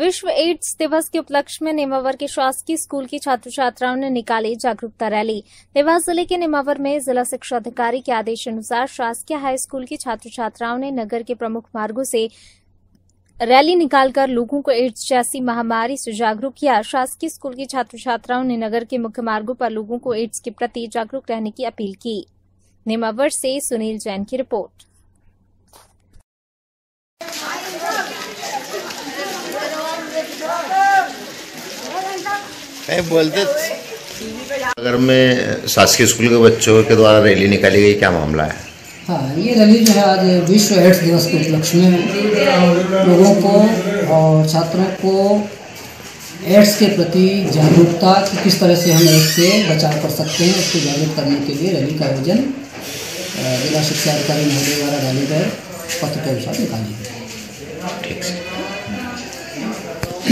विश्व एड्स दिवस के उपलक्ष्य में नेमावर के शासकीय स्कूल की छात्र छात्राओं ने निकाली जागरूकता रैली। देवास ज़िले के नेमावर में जिला शिक्षा अधिकारी के आदेश अनुसार शासकीय हाई स्कूल की छात्र छात्राओं ने नगर के प्रमुख मार्गों से रैली निकालकर लोगों को एड्स जैसी महामारी से जागरूक किया। शासकीय स्कूल की छात्र छात्राओं ने नगर के मुख्य मार्गों पर लोगों को एड्स के प्रति जागरूक रहने की अपील की। नेमावर से सुनील जैन की रिपोर्ट। बोलते अगर में शासकीय स्कूल के बच्चों के द्वारा रैली निकाली गई क्या मामला है? हाँ ये रैली जो है आज विश्व एड्स दिवस के उपलक्ष्य में लोगों को और छात्रों को एड्स के प्रति जागरूकता कि किस तरह से हम एड्स से बचाव कर सकते हैं उसको जागरूक करने के लिए रैली का आयोजन जिला शिक्षा अधिकारी महोदय द्वारा डाले गए पत्र के अनुसार निकाली गई। ठीक है